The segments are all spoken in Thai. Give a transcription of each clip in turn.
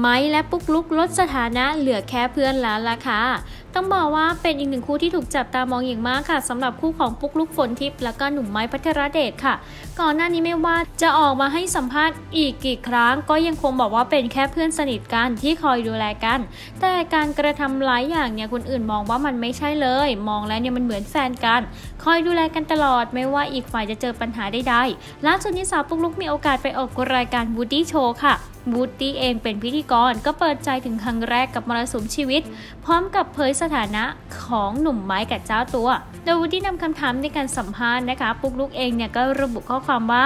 ไม้และปุ๊กลุกลดสถานะเหลือแค่เพื่อนแล้วล่ะค่ะต้องบอกว่าเป็นอีกหนึ่งคู่ที่ถูกจับตามองอย่างมากค่ะสำหรับคู่ของปุ๊กลุกฝนทิพย์และก็หนุ่มไม้พัทรเดชค่ะ ก่อนหน้านี้ไม่ว่าจะออกมาให้สัมภาษณ์อีกกี่ครั้ง ก็ยังคงบอกว่าเป็นแค่เพื่อนสนิทกันที่คอยดูแลกัน แต่การกระทำหลายอย่างเนี่ยคนอื่นมองว่ามันไม่ใช่เลย มองแล้วเนี่ยมันเหมือนแฟนกัน คอยดูแลกันตลอดไม่ว่าอีกฝ่ายจะเจอปัญหาใดๆล่าสุดนี้สาวปุ๊กลุกมีโอกาสไปออกรายการ Woody Show ค่ะวูดดี้เองเป็นพิธีกรก็เปิดใจถึงครั้งแรกกับมรสุมชีวิต พร้อมกับเผยสถานะของหนุ่มไมค์กับเจ้าตัว โดยวูดดี้นำคำถามในการสัมภาษณ์นะคะ ปุ๊กลุกเองเนี่ยก็ระบุข้อความว่า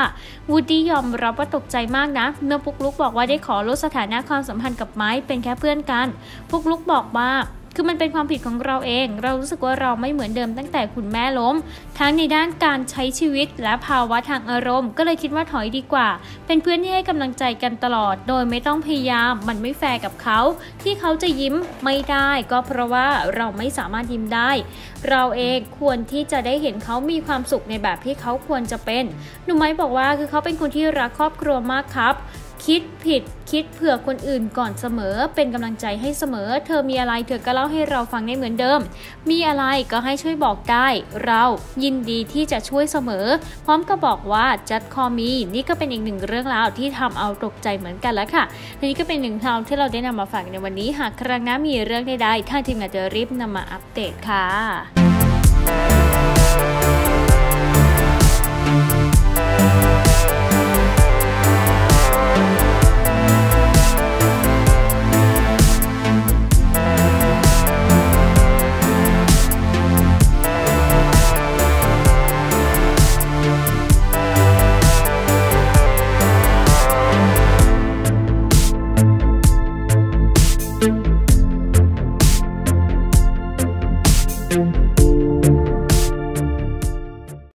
วูดดี้ยอมรับว่าตกใจมากนะ เมื่อปุ๊กลุกบอกว่าได้ขอลดสถานะความสัมพันธ์กับไมค์เป็นแค่เพื่อนกัน ปุ๊กลุกบอกว่า คือมันเป็นความผิดของเราเอง เรารู้สึกว่าเราไม่เหมือนเดิมตั้งแต่คุณแม่ล้ม ทั้งในด้านการใช้ชีวิตและภาวะทางอารมณ์ ก็เลยคิดว่าถอยดีกว่า เป็นเพื่อนที่ให้กำลังใจกันตลอด โดยไม่ต้องพยายาม มันไม่แฟร์กับเขา ที่เขาจะยิ้มไม่ได้ ก็เพราะว่าเราไม่สามารถยิ้มได้ เราเองควรที่จะได้เห็นเขามีความสุขในแบบที่เขาควรจะเป็น หนุ่มไม้บอกว่าคือเขาเป็นคนที่รักครอบครัวมากครับคิดผิดคิดเผื่อคนอื่นก่อนเสมอ เป็นกำลังใจให้เสมอ เธอมีอะไรเธอก็เล่าให้เราฟังได้เหมือนเดิม มีอะไรก็ให้ช่วยบอกได้ เรายินดีที่จะช่วยเสมอ พร้อมกับอกว่าจัดคอมีนี่ก็เป็นอีกหนึ่งเรื่องราวที่ทำเอาตกใจเหมือนกันแล้วค่ะนี่ก็เป็นหนึ่งทางที่เราได้นำมาฝากในวันนี้หากครั้งหน้ามีเรื่องใดๆทางทีมงานจะรีบนำมาอัปเดตค่ะ